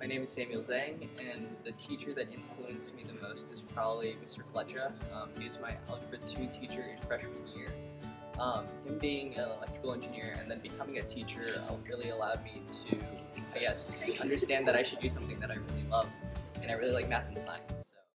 My name is Samuel Zhang, and the teacher that influenced me the most is probably Mr. Fletcher. Um, he was my Algebra 2 teacher in freshman year. Um, him being an electrical engineer and then becoming a teacher uh, really allowed me to, I guess, understand that I should do something that I really love, and I really like math and science.